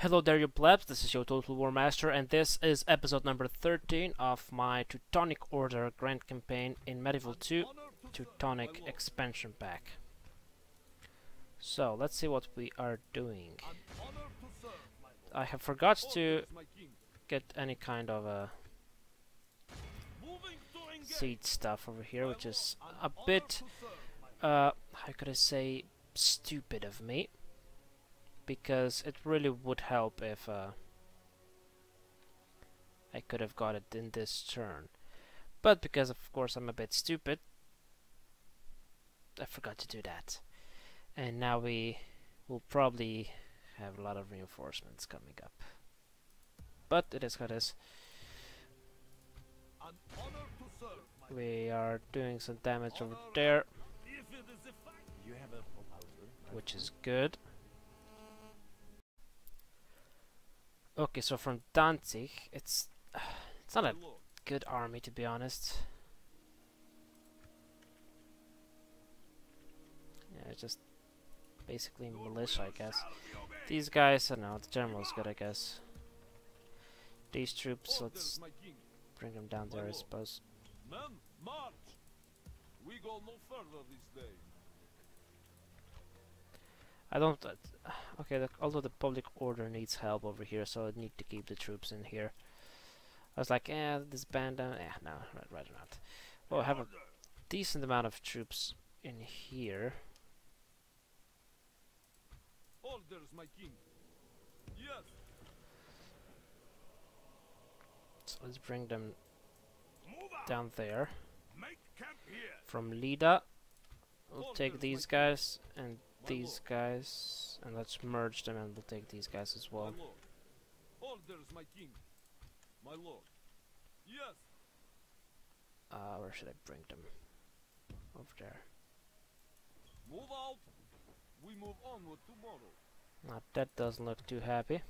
Hello there you plebs, this is your Total War Master and this is episode number 13 of my Teutonic Order Grand Campaign in Medieval 2 Teutonic Expansion Pack. So, let's see what we are doing. I have forgot to get any kind of a seed stuff over here, which is a bit, uh, how could I say, stupid of me because it really would help if uh, I could have got it in this turn. But because of course I'm a bit stupid, I forgot to do that. And now we will probably have a lot of reinforcements coming up. But it is what it is. We are doing some damage over there, which is good. Okay, so from Danzig, it's it's not a good army to be honest. Yeah, it's just basically militia, I guess. These guys, I don't know, the general's good, I guess. These troops, let's bring them down there, I suppose. Men, march! We go no further this day. I don't. Uh, okay, the, although the public order needs help over here, so I need to keep the troops in here. I was like, eh, this band, uh, eh, no, right, rather not. Well, I have a decent amount of troops in here. Orders, my king. Yes. So let's bring them down there. From Lida, we'll take these guys and these guys and let's merge them and we'll take these guys as well. Orders, my king. My lord. Yes. Uh, where should I bring them? Over there. Move out. We move onward tomorrow. Now that doesn't look too happy.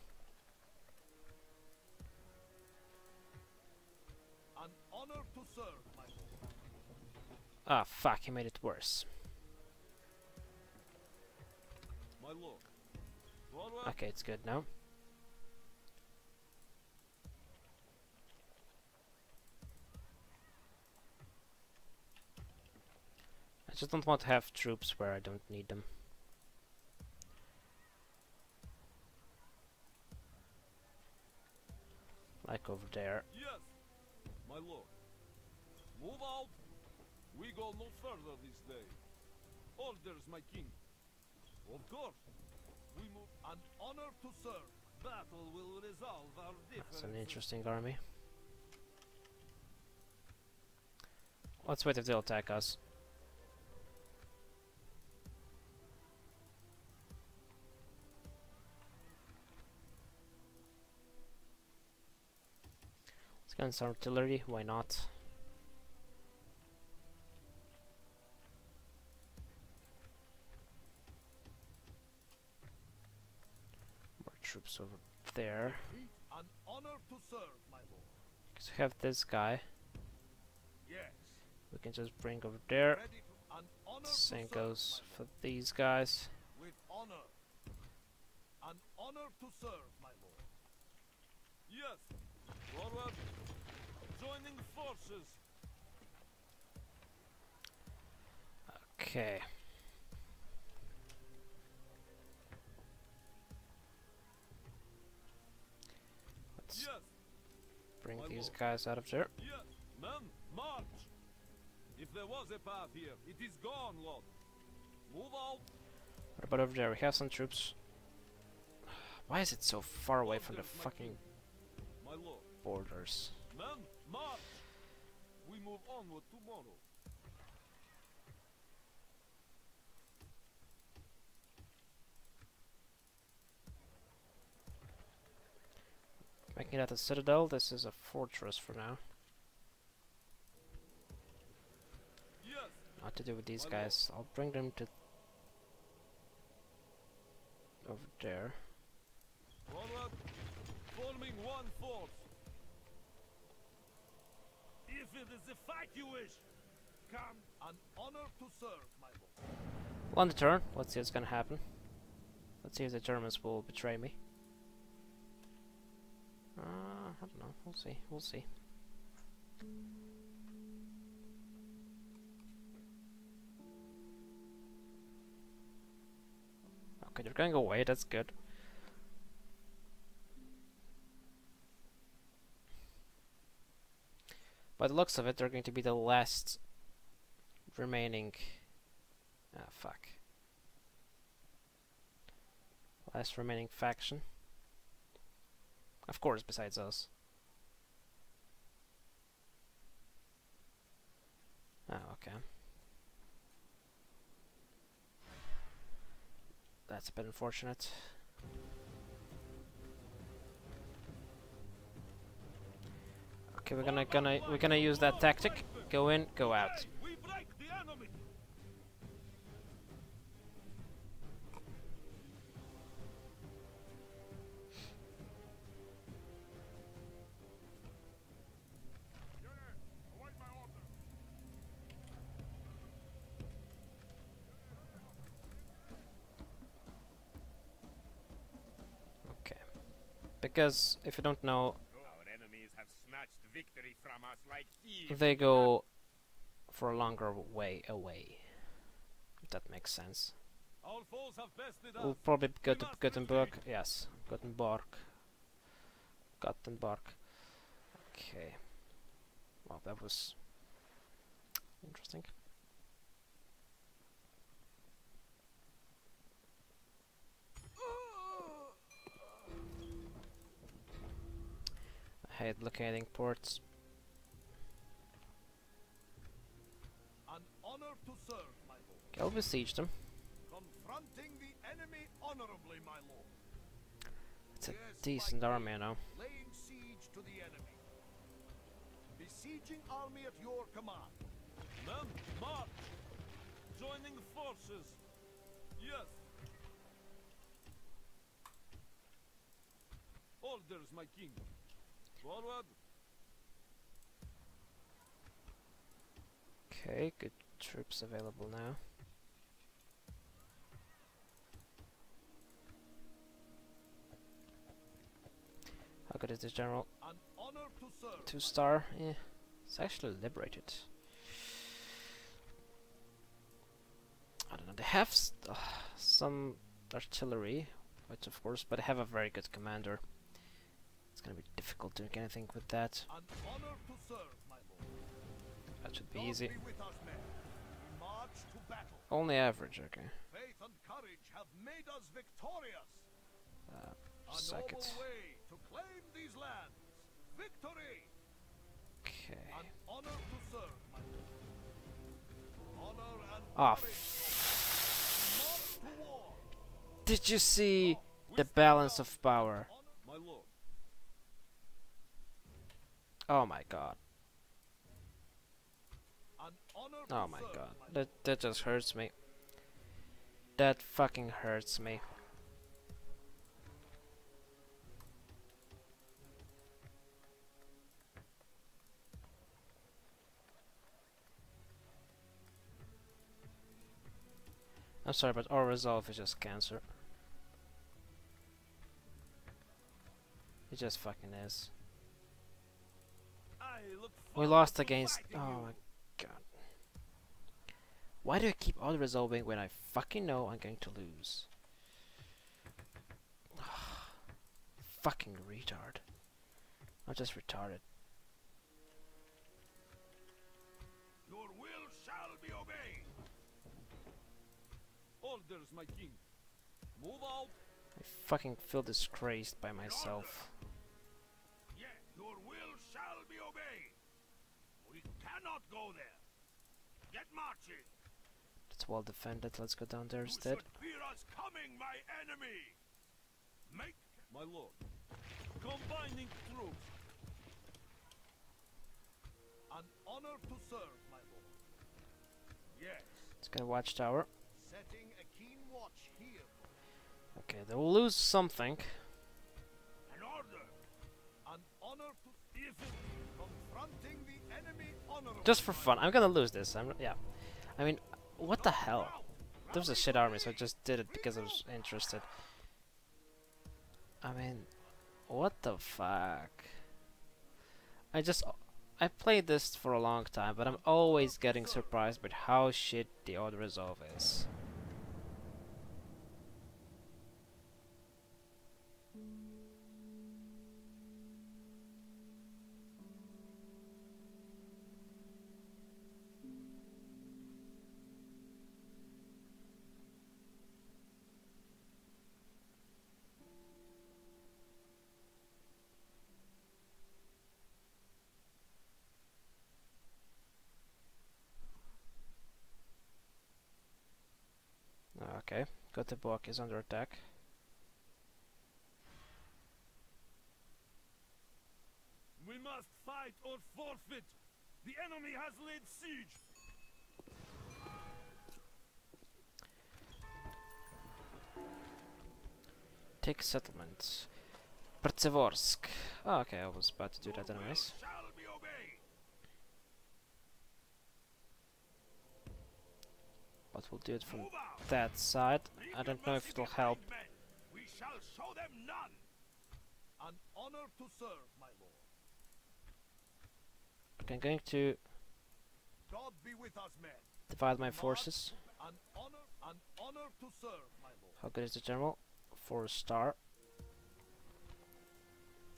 An honor to serve, my lord. Ah, fuck, he made it worse. Okay, it's good now. I just don't want to have troops where I don't need them. Like over there. Yes, my lord. Move out. We go no further this day. Orders, my king. Of course. We move an honor to serve. Battle will resolve our differences. That's an interesting army. Let's wait if they'll attack us. Let's get some artillery, why not? Over there. An honor to serve, my lord. So we have this guy. Yes. We can just bring over there. Same goes for these guys. With honor. An honor to serve, my lord. Yes. Forward. Joining forces. Okay. Bring these guys out of there. Men, march! If there was a path here, it is gone, Lord. Move out. What about over there? We have some troops. Why is it so far away from the fucking borders? Men, march! We move onward tomorrow. Making that a citadel, this is a fortress for now. Not to do with these guys. I'll bring them to over there. Forward, forming one force. If it is the fight you wish, come an honor to serve, my lord. On the turn, let's see what's gonna happen. Let's see if the Germans will betray me. I don't know. We'll see. We'll see. Okay, they're going away. That's good. By the looks of it, they're going to be the last remaining... Ah, fuck. Last remaining faction. Of course, besides us. Oh, okay. That's a bit unfortunate. Okay, we're gonna gonna we're gonna use that tactic. Go in, go out. Because if you don't know, like they go for a longer way away. If that makes sense. We'll probably go to Gothenburg. Yes, Gothenburg. Gothenburg. Okay. Well, that was interesting. Hate locating ports. An honor to serve, my lord. Okay, I'll besiege them. Confronting the enemy honorably, my lord. It's a yes, decent army now. Laying siege to the enemy. Besieging army at your command. Men, march! Joining forces. Yes. Orders, my king. Okay, good troops available now. How good is this general? Two star. Yeah, it's actually liberated. I don't know. They have uh, some artillery, which of course, but they have a very good commander. It's gonna be difficult to doing anything with that. That should be easy. Only average, okay. Faith and courage have made us victorious. Uh, suck it. Okay. Ah, oh, Did you see the balance of power? Oh my god. Oh my god. That that just hurts me. That fucking hurts me. I'm sorry, but our resolve is just cancer. It just fucking is. We lost against... Oh my god. Why do I keep auto-resolving when I fucking know I'm going to lose? fucking retard. I'm just retarded. Your will shall be obeyed. Orders, my king. Move out. I fucking feel disgraced by myself. Cannot go there. Get marching. It's well defended. Let's go down there instead. fear us coming, my enemy. Make my lord. Combining troops. An honor to serve, my lord. Yes. Let's get a watchtower. Setting a keen watch here. Okay, they will lose something. An order. An honor to confronting the enemy just for fun. I'm gonna lose this. I'm yeah. I mean, what the hell? There was a shit army, so I just did it because I was interested. I mean, what the fuck? I just I played this for a long time, but I'm always getting surprised by how shit the auto resolve is. Göteborg is under attack. We must fight or forfeit. The enemy has laid siege. Take settlements. Przeworsk. Oh, ah, okay, I was about to do that anyways. Shall be obeyed. But we'll do it from that side. I don't know if it'll help. We shall show them none. An honor to serve, my lord. Okay, I'm going to God be with us, men. divide my forces. An honor, an honor to serve, my lord. How good is the general? Four star.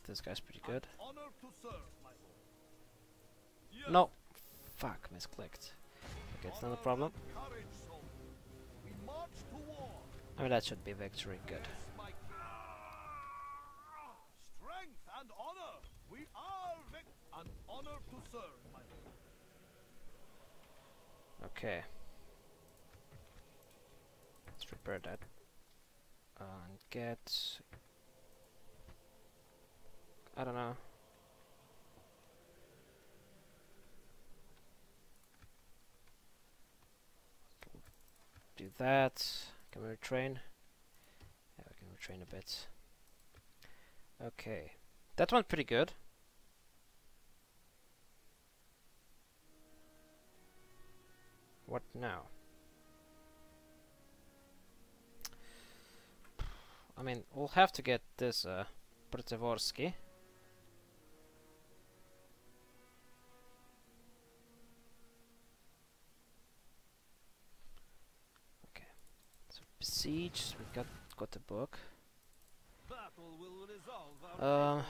This guy's pretty good. An honor to serve, my lord. Yes, No! Fuck, misclicked. Okay, it's not a problem. Courage, I mean, that should be victory. Good. Yes, my king. Strength and honor. We are vic- an honor to serve, my lord. Okay. Let's repair that. And get... I don't know. Do that. Can we retrain? Yeah, we can retrain a bit. Okay. That went pretty good. What now? I mean, we'll have to get this uh, Przeworsky. So besiege, we got got the book. Battle will resolve our Um,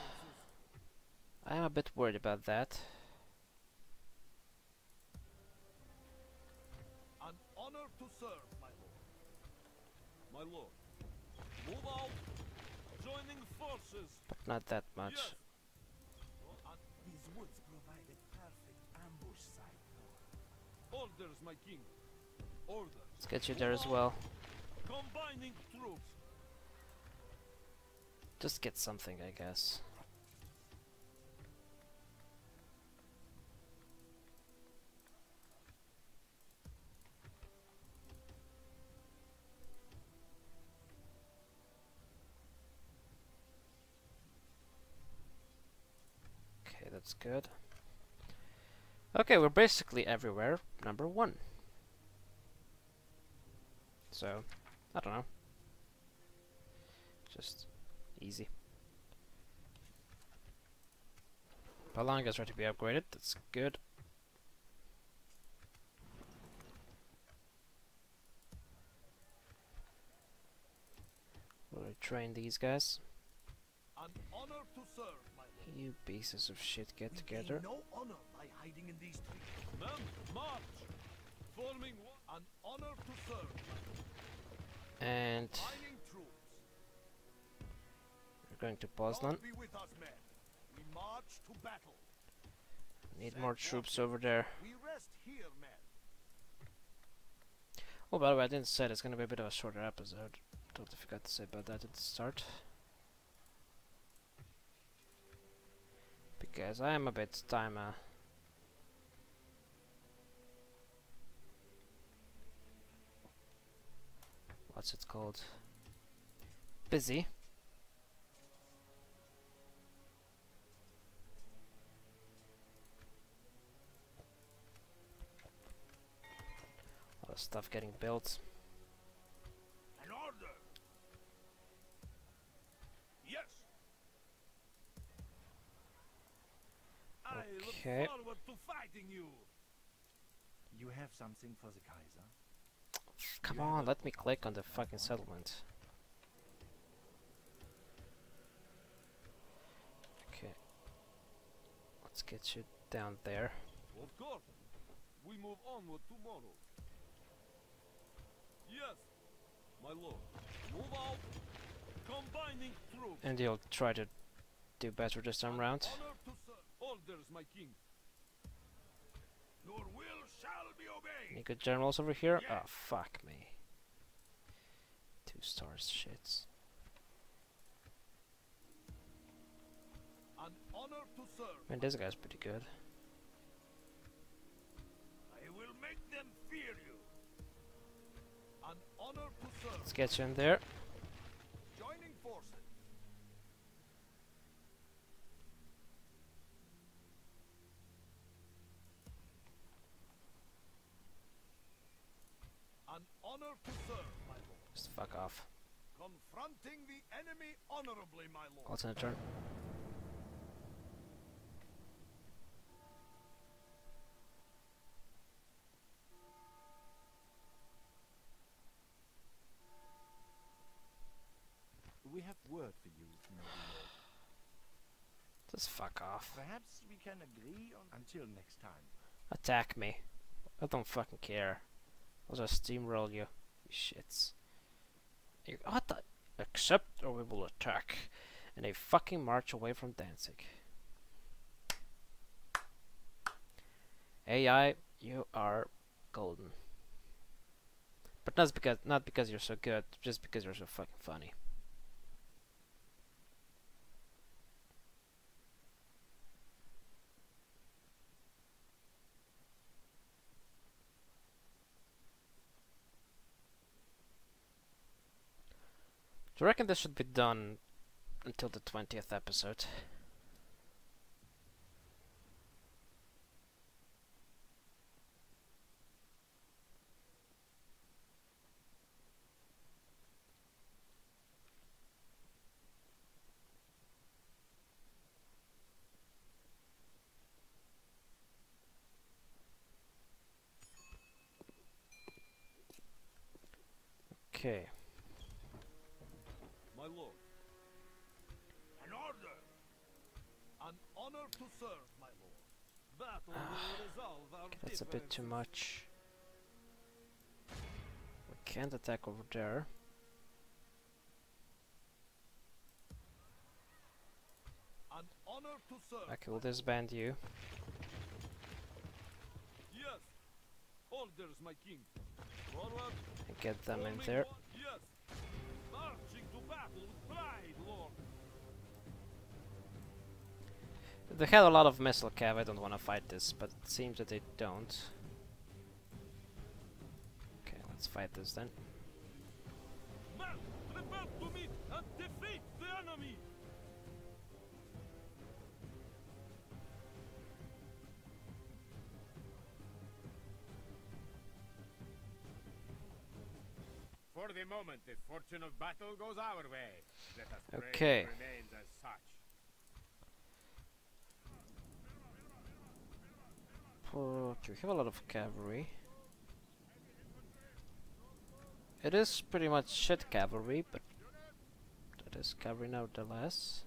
I am a bit worried about that. An honor to serve, my lord. My lord. Move out. Joining forces. But not that much. Yes. These woods provide a perfect ambush site. Orders, my king. Orders. Let's get you there as well. Combining troops. Just get something, I guess. Okay, that's good. Okay, we're basically everywhere. Number one. So, I don't know. Just easy. Palanga's ready to be upgraded. That's good. We'll train these guys. An honor to serve, my lord. You pieces of shit, get We together. no honor by hiding in these trees. Men, march. Forming one. An honor to serve, my lord. And we're going to Poznan. God be with us, men. We march to battle. Need more troops over there. We rest here, men. Oh, by the way, I didn't say it. it's gonna be a bit of a shorter episode. Totally forgot to say about that at the start. Because I am a bit time uh, what's it called? Busy. A lot of stuff getting built. An order. Yes. Okay. forward to fighting you. You have something for the Kaiser? Come on, let me click on the fucking settlement. Okay. Let's get you down there. Of course. We move onward tomorrow. Yes, my lord. Move out. Combining troops. And you'll try to do better this time round. Honor to serve. Orders, my king. Your will shall be obeyed. Any good generals over here? Oh, fuck me. Two stars, shits. An honor to serve. I mean, this guy's pretty good. I will make them fear you. An honor to serve. Let's get you in there. Joining forces. An honor to serve, my lord. Just fuck off. Confronting the enemy honorably, my lord. What's in a turn? We have word for you, noble lord. Just fuck off. Perhaps we can agree on until next time. Attack me. I don't fucking care. I'll just steamroll you. Shits. You? Accept or we will attack. And they fucking march away from Danzig. AI, you are golden. But not because not because you're so good, just because you're so fucking funny. You reckon this should be done until the 20th episode? Okay. My lord. An order. An honor to serve, my lord. Battle will resolve our That's a bit too much. We can't attack over there. An honor to serve. Okay, we'll disband you. Yes. Orders, my king. Forward. and get them in there. one- They had a lot of missile cav, I don't want to fight this, but it seems that they don't. Okay, let's fight this then. Men, prepare to meet and defeat the enemy. For the moment, the fortune of battle goes our way. Let us pray it Okay. Okay, we have a lot of cavalry. It is pretty much shit cavalry, but it is cavalry nevertheless.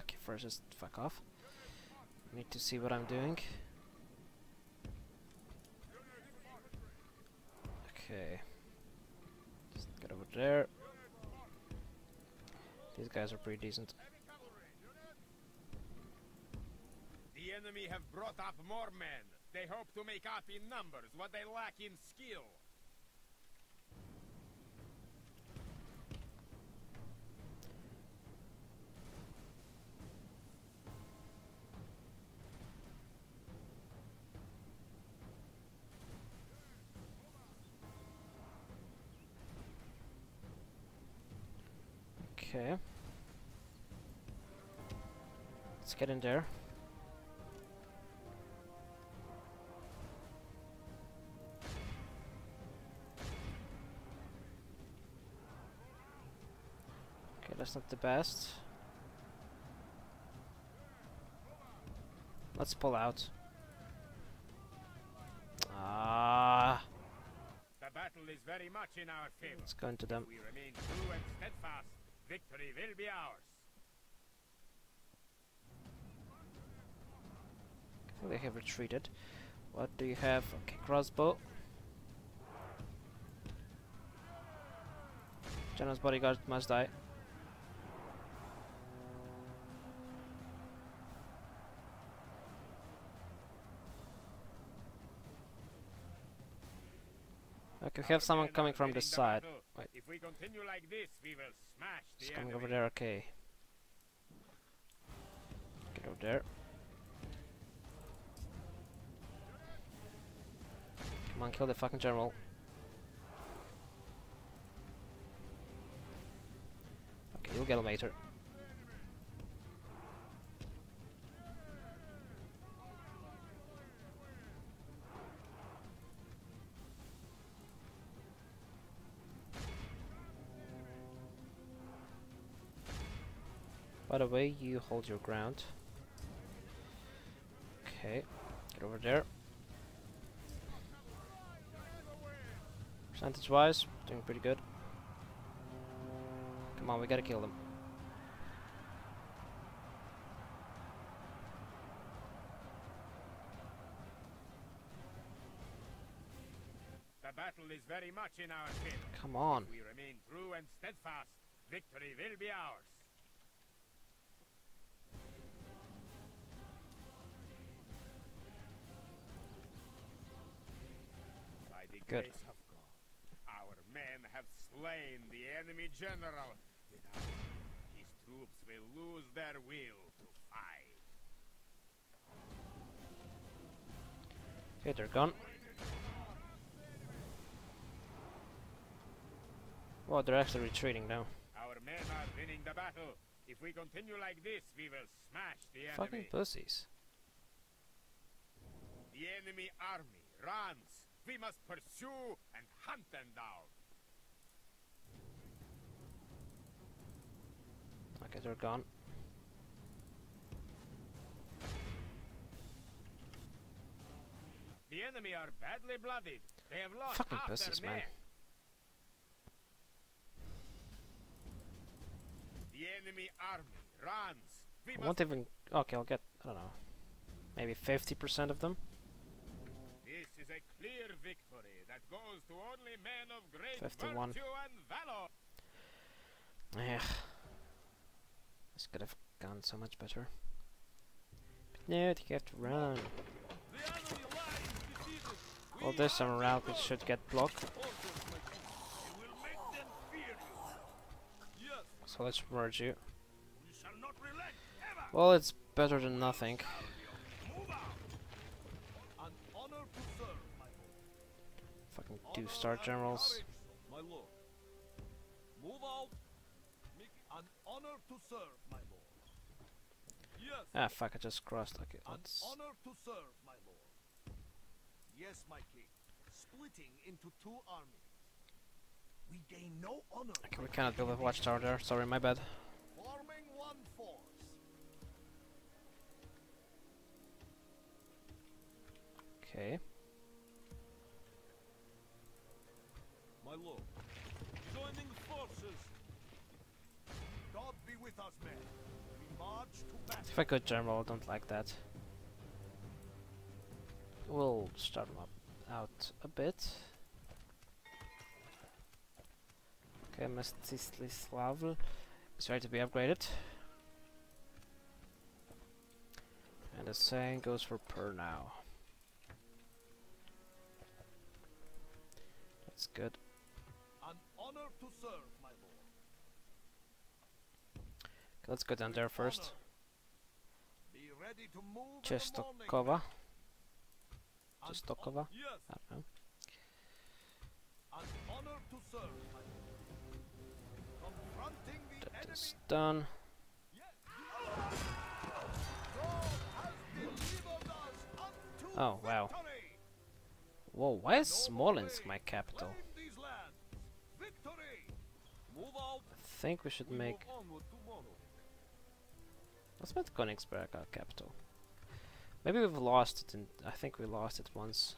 Okay, first just fuck off. Need to see what I'm doing. Okay. Just get over there. These guys are pretty decent. The enemy have brought up more men. They hope to make up in numbers what they lack in skill. Okay. Let's get in there. Okay, that's not the best. Let's pull out. Ah, The battle is very much in our favor. let's go into them. Victory will be ours. They have retreated. What do you have? Okay, crossbow. General's bodyguard must die. Okay, we have someone coming from the side. Wait. If we continue like this, we will smash the He's coming enemy. over there, okay. Get over there. Come on, kill the fucking general. Okay, you'll get him later. By the way, you hold your ground. Okay, get over there. Percentage wise, doing pretty good. Come on, we gotta kill them. The battle is very much in our favor. Come on. We remain true and steadfast. Victory will be ours. Good. grace of God, our men have slain the enemy general. His troops will lose their will to fight. Okay, they're gone. Well, they're actually retreating now. Our men are winning the battle. If we continue like this, we will smash the enemy. Fucking pussies. The enemy army runs. We must pursue and hunt them down. Okay, they're gone. The enemy are badly blooded. They have lost Fucking half pussies, their man. men. The enemy army runs. We I won't even. Okay, I'll get. I don't know. Maybe 50% of them. This is a clear victory that goes to only men of great 51. virtue and valor. Ugh. This could have gone so much better. But no, you have to run. The enemy line is defeated. We Well, there's some are around should get blocked. Orders, my king. You will make them fear you. Yes, So let's merge you. we shall not relent ever. Well, it's better than nothing. Lord. Fucking Honor two star generals. My lord. Move out. Make an honor to serve, my lord. Yes, Ah, fuck, I just crossed. Okay, an let's. honor to serve, my lord. Yes, my king. Splitting into two armies. We gain no honor. Okay, we cannot build a watchtower there. Sorry, my bad. Forming one force. Okay. My lord. Joining forces. God be with us, men. We march to battle. If I could general, I don't like that. We'll start them up out a bit. Okay, Mestislav is ready to be upgraded. And the same goes for Pernau. That's good. Honor to serve, my lord. Let's go down there first. Chestokova. Chestokova? Yes, I don't know. That is done. Oh, wow. Whoa, why is Smolensk my capital? Out. think we should make... Let's make Königsberg our capital. Maybe we've lost it in... I think we lost it once.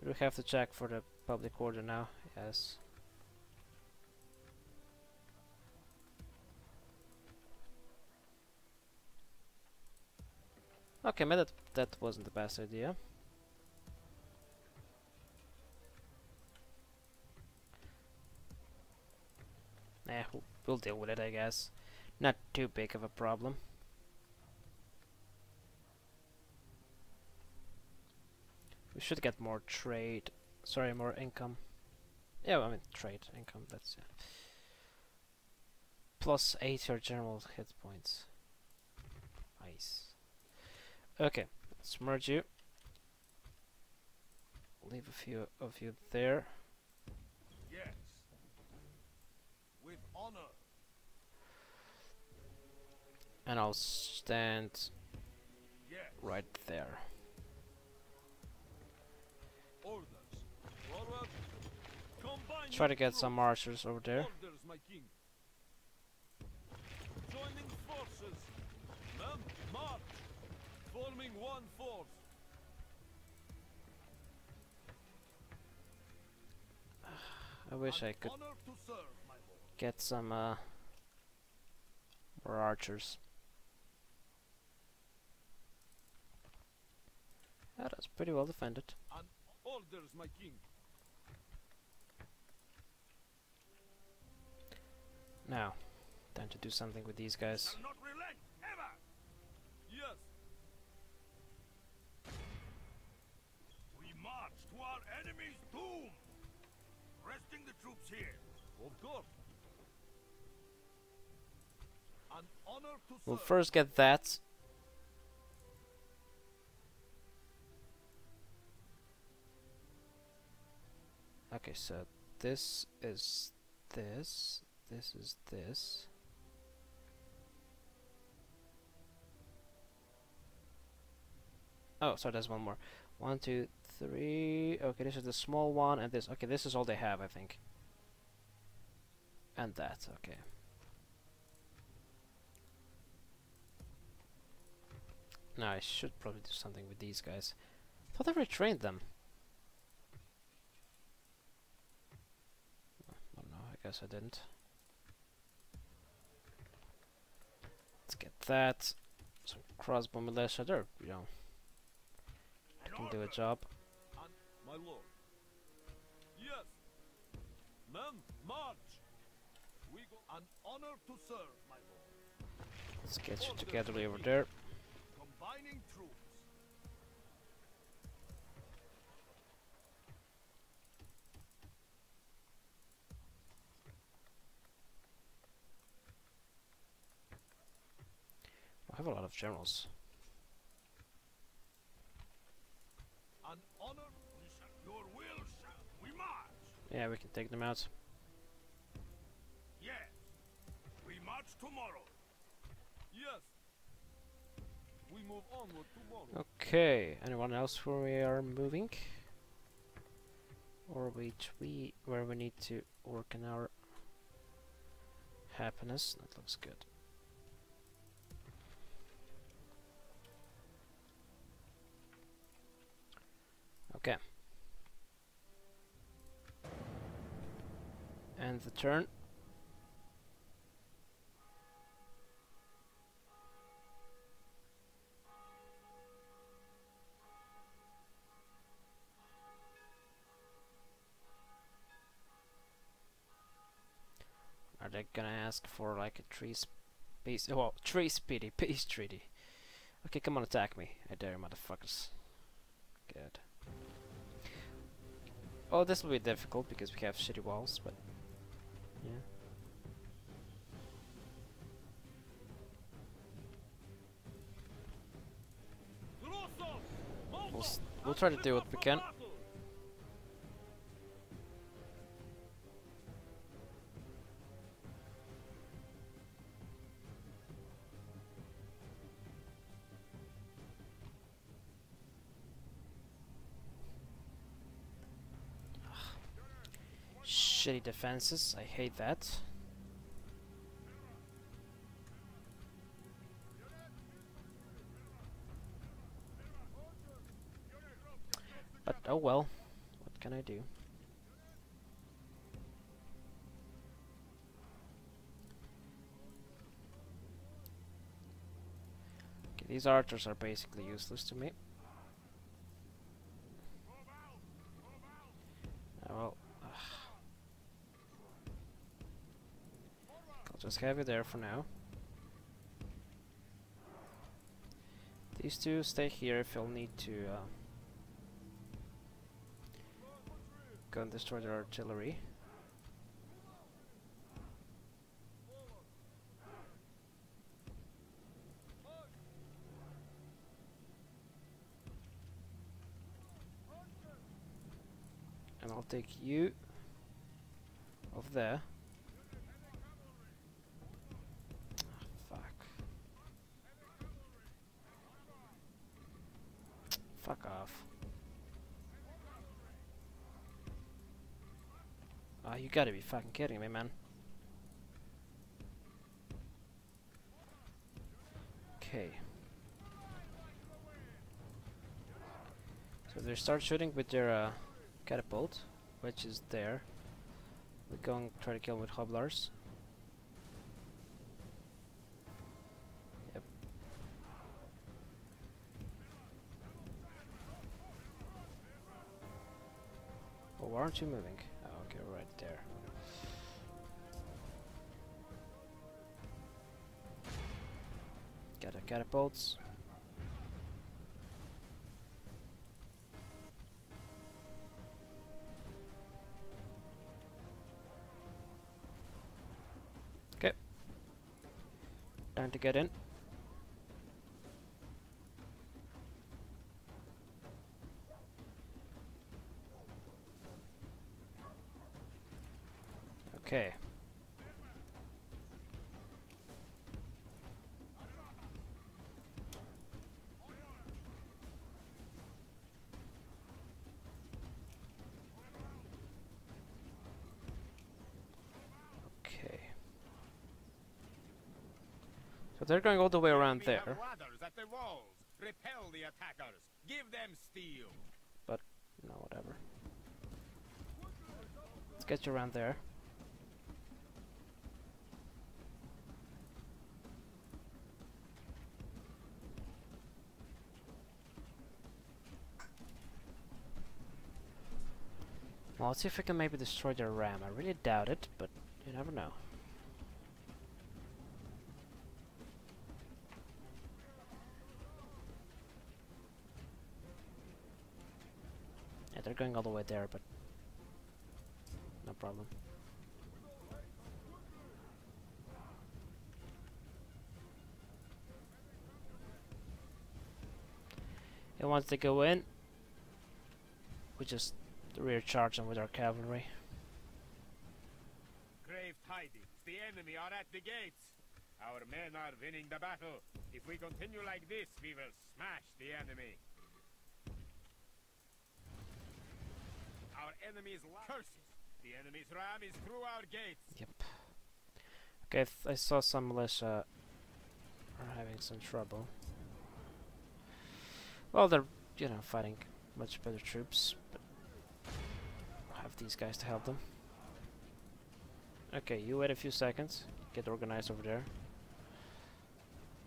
Do we have to check for the public order now? Yes. Okay, maybe that, that wasn't the best idea. Eh, we'll, deal with it, I guess. Not too big of a problem. We should get more trade. Sorry, more income. Yeah, I mean trade income. That's yeah. Plus eight your general hit points. Nice. Okay, let's merge you. Leave a few of you there. Yes. Honor. And I'll stand Yes. right there. Orders. Try to get some archers over there. Orders, my king. Joining forces. Men, march. Forming one force. I wish I could get some uh, more archers. Yeah, that's pretty well defended. An orders, my king. Now, time to do something with these guys. Shall not relent ever. Yes. We march to our enemy's doom. Resting the troops here. Of course. An honor to We'll first get that. Okay, so this is this, this is this. Oh, sorry, there's one more. One, two, three. Okay, this is the small one, and this. Okay, this is all they have, I think. And that, okay. Now I should probably do something with these guys. Thought I retrained them. I don't know, I guess I didn't. Let's get that. Some crossbow militia, they're, you know, An can do a job. My lord. Yes. Men, march. We go. An honor to serve, my lord. Let's get you together over there. Troops. I have a lot of generals. An honor. Your will shall. We march. Yeah, we can take them out. Yes. We march tomorrow. Yes. Okay, anyone else where we are moving? Or which we where we need to work on our happiness? That looks good. Okay. And the turn. Are gonna ask for like a trees peace? Well, trees pity, peace treaty. Okay, come on, attack me. I dare you, motherfuckers. Good. Oh, this will be difficult because we have shitty walls, but yeah. We'll, we'll try to do what we can. Defenses, I hate that. But oh well, what can I do? Okay, these archers are basically useless to me. Oh, well, ugh. Just have you there for now. These two stay here if you'll need to uh, go and destroy their artillery. And I'll take you over there. Ah, fuck. Fuck off. Ah, you gotta be fucking kidding me, man. Okay. So they start shooting with their uh, catapult, which is there. We're going to try to kill him with hobblers. Yep. Oh, why aren't you moving? Got the catapults. Okay. Time to get in. They're going all the way around there. the the attackers. Give them steel. No, whatever. Let's get you around there. Well, let's see if we can maybe destroy their ram. I really doubt it, but you never know. Going all the way there, but no problem. And wants to go in, we just rear charge them with our cavalry. Grave tidings. The enemy are at the gates. Our men are winning the battle. If we continue like this, we will smash the enemy. Enemy's curses. The enemy's ram is through our gates. Yep. Okay, th I saw some militia are having some trouble. Well, they're, you know, fighting much better troops, but I'll have these guys to help them. Okay, you wait a few seconds. Get organized over there.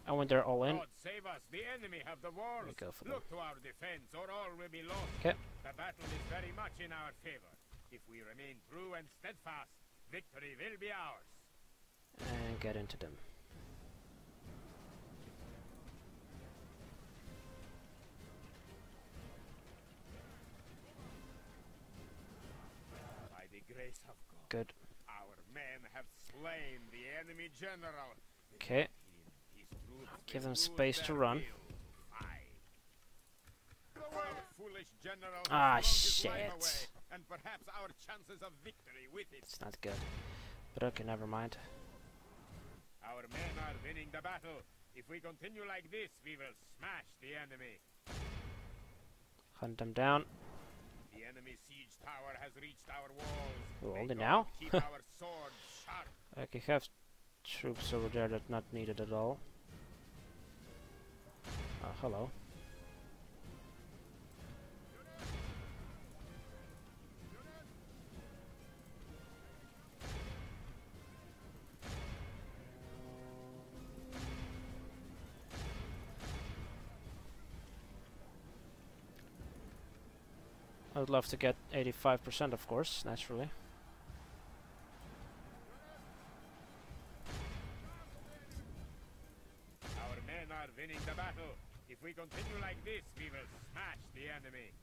And when they're all in, God save us. The enemy have the we go for them. Look to our defense, or all will be lost. 'Kay. The battle is very much in our favor. If we remain true and steadfast, victory will be ours. and get into them. By the grace of God, Good. our men have slain the enemy general. Okay. Give them space to run. will. Fight. Our foolish general has Ah, thrown his life shit. away, and perhaps our chances of victory with it. It's not good. But okay, never mind. Our men are winning the battle. If we continue like this, we will smash the enemy. Hunt them down. The enemy siege power has reached our walls. May only now? keep our swords sharp. I can have troops over there that not needed at all. Uh, hello. I would love to get 85% of course, naturally. Our men are winning the battle. If we continue like this, we will smash the enemy.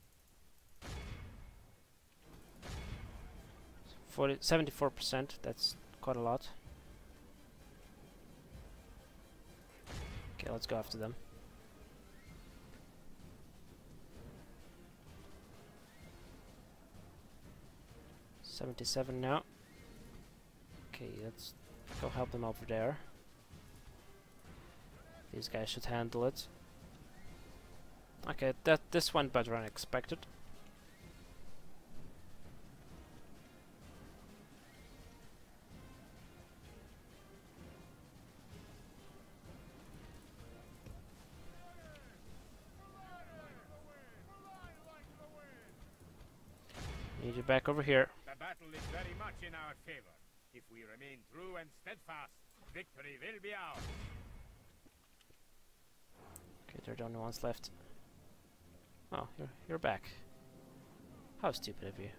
40, 74%, that's quite a lot. Okay, let's go after them. Seventy-seven now. Okay, let's go help them over there. These guys should handle it. Okay, that this went better than expected. Need you back over here. Battle is very much in our favor. If we remain true and steadfast, victory will be ours. Okay, they're the only ones left. Oh, you're you're back. How stupid of you.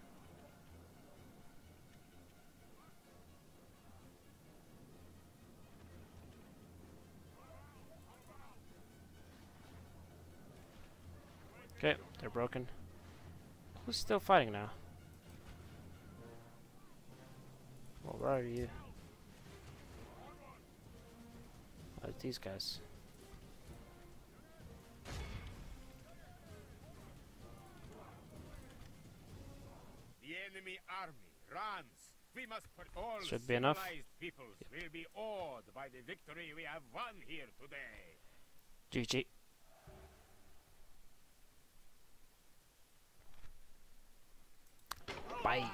Okay, they're broken. Who's still fighting now? Well, where are you? Oh, it's these guys. The enemy army runs. We must put all Should be enough. peoples will be awed by the victory we have won here today. GG. Bye.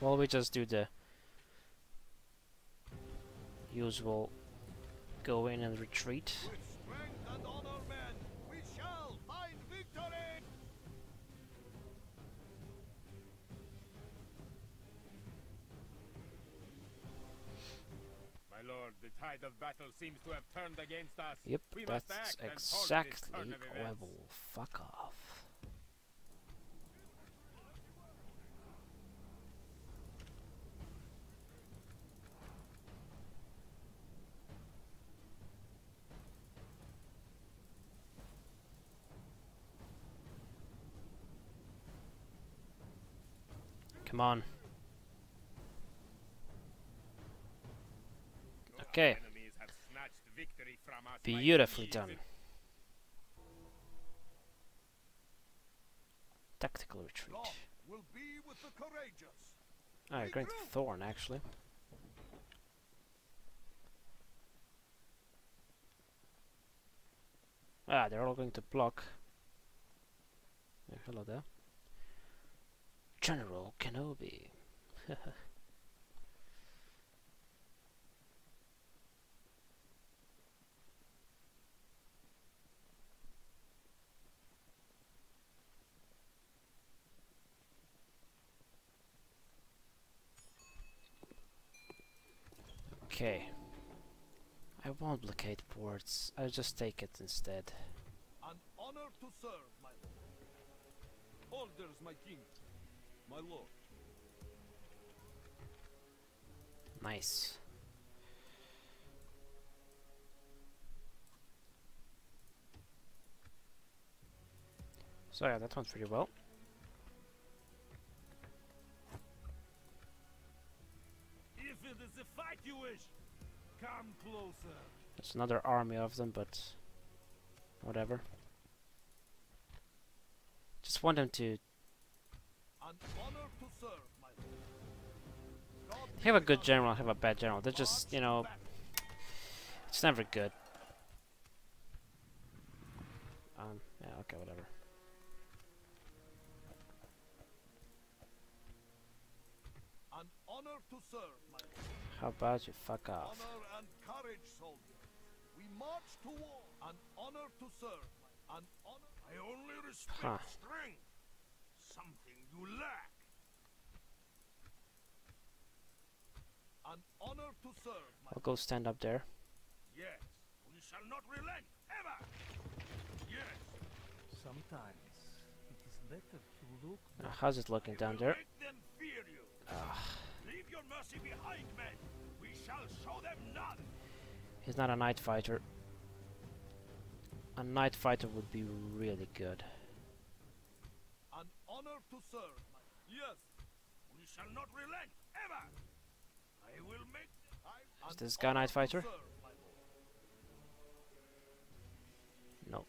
Well, we just do the usual go in and retreat. Lord, the tide of battle seems to have turned against us. Yep, we must that's act and halt this exactly level. Fuck off. Come on. Okay. Enemies have snatched victory from us by Beautifully done. Tactical retreat. God will with the courageous. Ah, you're going to Thorn actually. Ah, they're all going to block. Yeah, hello there. General Kenobi. Okay. I won't blockade ports. I'll just take it instead. An honor to serve, my lord. Orders, my king. My lord. Nice. So yeah, that went pretty well. Is fight you wish, come closer. There's another army of them, but whatever. Just want them to An honor to serve, my lord. Have a good general, have a bad general. They're just, you know, it's never good. Um, yeah, okay, whatever. An honor to serve. How about you fuck off? Honor and courage, soldiers. We march to war. An honor to serve. An honor. I only respect Huh. strength. Something you lack. An honor to serve, my I'll go stand up there. Yes, we shall not relent ever. Yes, Sometimes it is better to look Uh, how's it looking I down will there? make them fear you. Ah, Leave your mercy behind, men. We shall show them none. he's not a night fighter. A night fighter would be really good. An honor to serve, Yes, we shall not relent ever. I will make. I Is this guy night fighter? serve, my lord. No.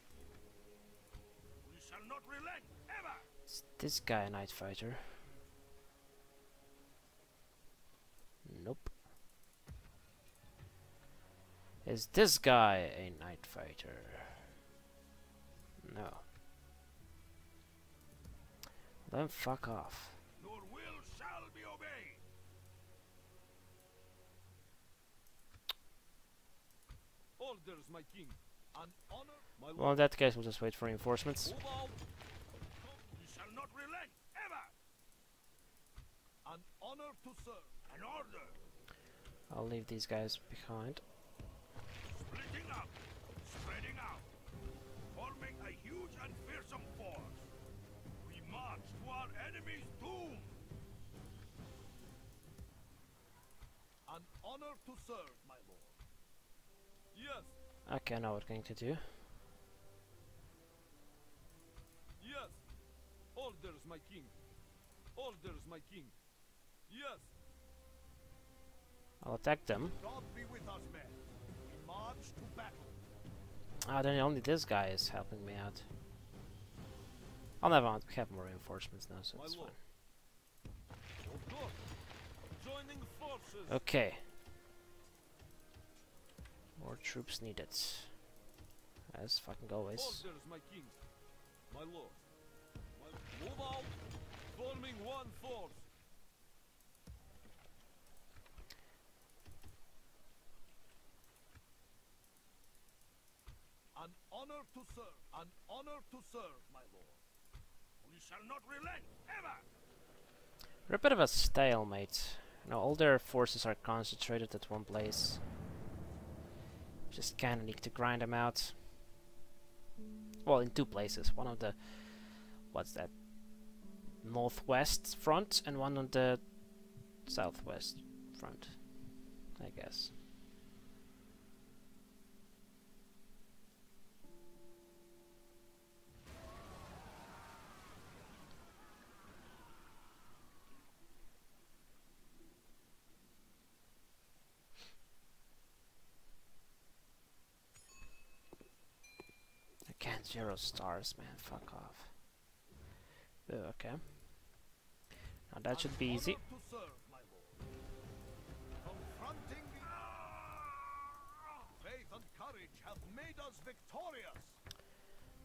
We shall not relent ever. Is this guy a night fighter? Is this guy a night fighter? No. Then fuck off. Your will shall be obeyed. Orders, my king. An honor, my lord. Well, in that case, we'll just wait for reinforcements. We shall not relent ever. An honor to serve. An order. I'll leave these guys behind. Splitting up, spreading out, forming a huge and fearsome force. We march to our enemy's doom. An honor to serve, my lord. Yes, Okay, what we're going to do. yes. Orders, my king. Orders, my king. Yes. I'll attack them. God be with us, men. We march to battle. Ah, then only this guy is helping me out. I'll never have more reinforcements now, so My it's lord. fine. Of course. Joining forces. Okay. More troops needed. As fucking always. Orders, my king. My lord. My move out. Forming one force. An honor to serve. An honor to serve, my lord. We shall not relent ever. We're a bit of a stalemate. You know, all their forces are concentrated at one place. Just kinda need to grind them out. Well, in two places. One on the... What's that? Northwest front and one on the southwest front. I guess. Again, zero stars, man. Fuck off. Okay. Now that should be easy.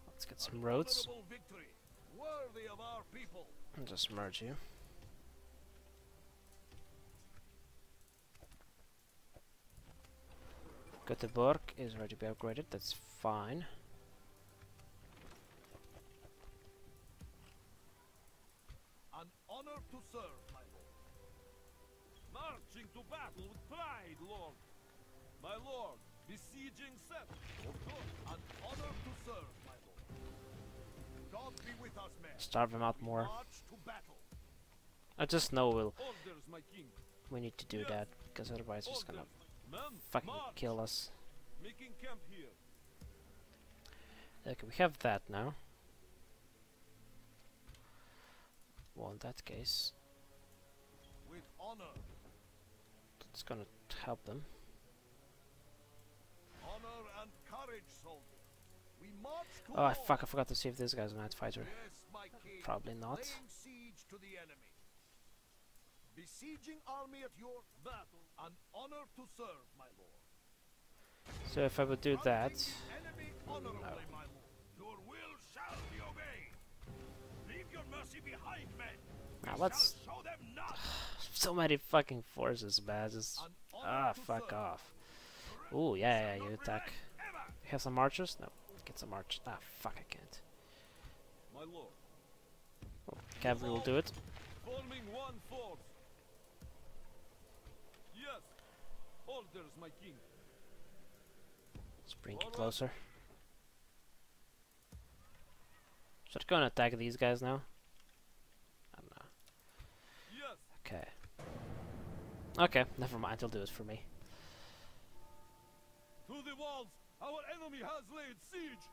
Let's get some roads. And just merge you. Göteborg is ready to be upgraded, that's fine. An honor to serve, my lord. Marching to battle with pride, lord. My lord, besieging Seth. Of course. An honor to serve, my lord. God be with us, men. Starve them out more. March to battle. I just know we'll Orders, we need to do that because otherwise it's gonna Orders. Men, fucking march. kill us. Making camp here. Okay, we have that now. Well, in that case, honor. it's gonna help them. Honor and courage, soldiers. We march Oh fuck! I forgot to see if this guy's a night fighter. Yes, my king. Probably not. Siege to the enemy. Besieging army at your battle. An honor to serve, my lord. So if I would do that, Fronting the enemy honorably, my lord. Your will shall be obeyed. Leave your mercy behind, men. now We what's shall show them none. so many fucking forces, man? Just ah, fuck off. Ooh, yeah, yeah, you attack. You have some archers? No, get some archers. Ah, fuck, I can't. My lord. Oh, cavalry will do it. Forming one force. Yes. Orders, my king. Let's bring it closer. Should I go and attack these guys now? I don't know. Yes. Okay. Okay, never mind. He'll do it for me. To the walls. Our enemy has laid siege.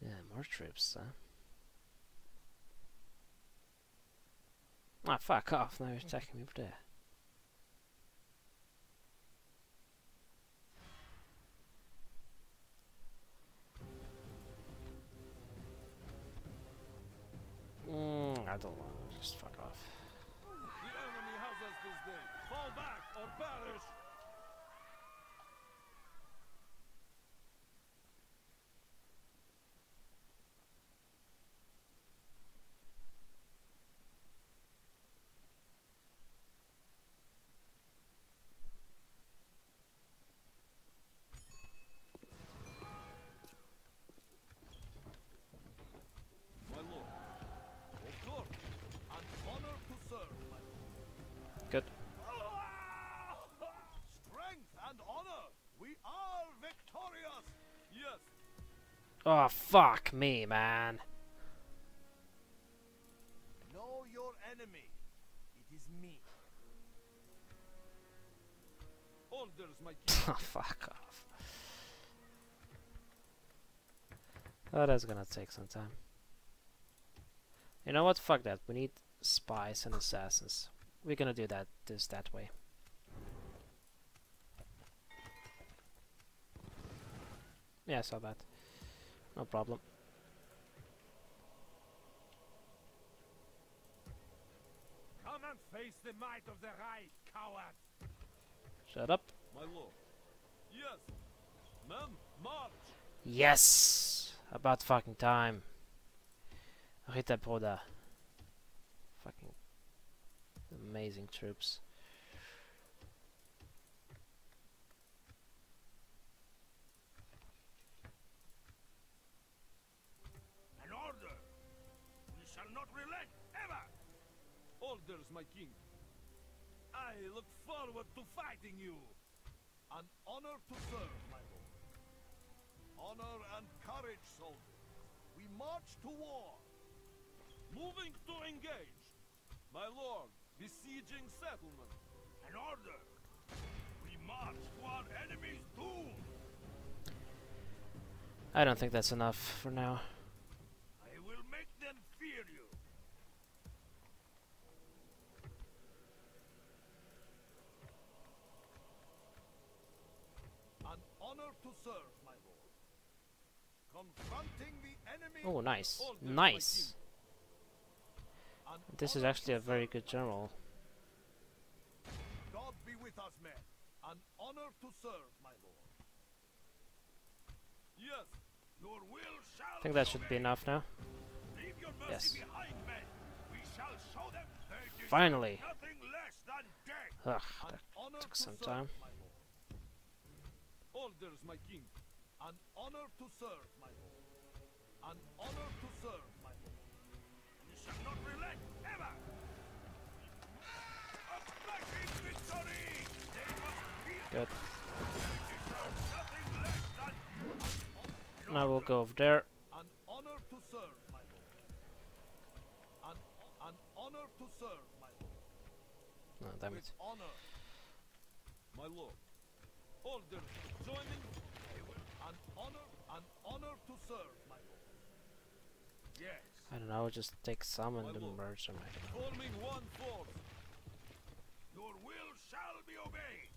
Yeah, more troops, huh? Ah, fuck off. Now you're attacking me over there. Mm, I don't know. Just fuck off. The enemy has us this day. Fall back or perish. Fuck me, man. Know your enemy. It is me. Orders, my. Oh, fuck off. Oh, that's gonna take some time. You know what? Fuck that. We need spies and assassins. We're gonna do that this that way. Yeah, I saw that. No problem. Come and face the might of the Reich, coward. Shut up. My lord. Yes. Men, march. Yes! About fucking time. Ritterbrüder. Fucking amazing troops. Orders, my king. I look forward to fighting you. An honor to serve, my lord. Honor and courage, soldiers. We march to war. Moving to engage. My lord, besieging settlement. An order. We march to our enemy's doom. I don't think that's enough for now. I will make them fear you. An honor to serve, my lord. Confronting the enemy. Oh, nice. Nice. This is actually a very good general. God be with us, men. An honor to serve, my lord. Yes, Your will shall I think that should be enough now. Leave your mercy Yes. behind, men. We shall show them Finally. nothing less than death. Ugh, that took some time. Orders, my king. An honor to serve, my lord. An honor to serve, my lord. We shall not relent ever. A flashing victory. They must feel Good. they nothing less Now we'll go over there. An honor to serve, my lord. An, an honor to serve, my lord. No, damn With it. honor. My lord. Orders. Joining. An honor. An honor to serve, my lord. Yes. I don't know, just take some and My then merge them. I don't know. Forming one force. Your will shall be obeyed.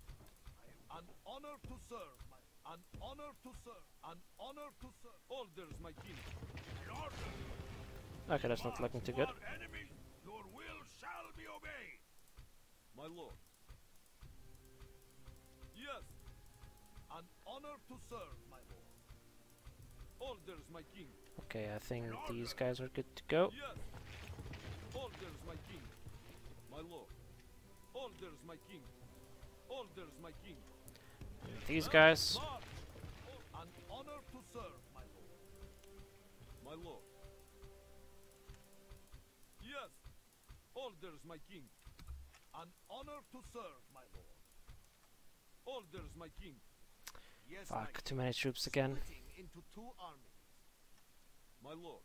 An honor to serve. My, an honor to serve. An honor to serve. Orders, my king. An order. Okay, that's not looking too good. Your will shall be obeyed. My lord. Honor to serve, my lord. Orders, my king. Okay, I think these guys are good to go. Yes. Orders, my king. My lord. Orders, my king. Orders, my king. These guys. An honor to serve, my lord. My lord. Yes. Orders, my king. An honor to serve, my lord. Orders, my king. Yes, Fuck, too many troops again. Splitting into two armies. My lord.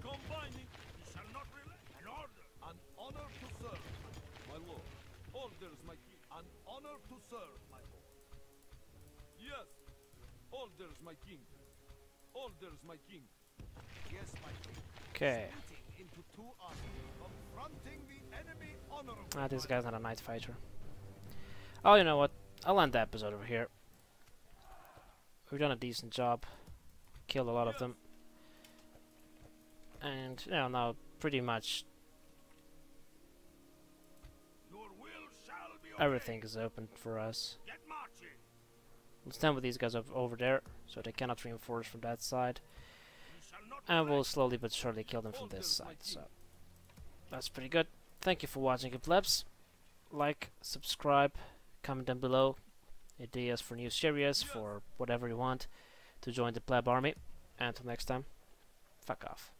Combining You shall not relent. An order. an honor to serve, my lord. Orders, my king. An honor to serve, my lord. Yes. Orders, my king. Orders, my king. Yes, my king. Okay. Into two armies, confronting the enemy honorably. Ah, this guy's not a night fighter. Oh, you know what? I'll end the episode over here. We've done a decent job. Killed a lot of them. And, you know, now pretty much everything is open for us. We'll stand with these guys over there, so they cannot reinforce from that side. And we'll slowly but surely kill them from this side, so... That's pretty good. Thank you for watching, plebs. Like, subscribe, comment down below ideas for new series, for whatever you want to join the pleb army. Until next time, fuck off.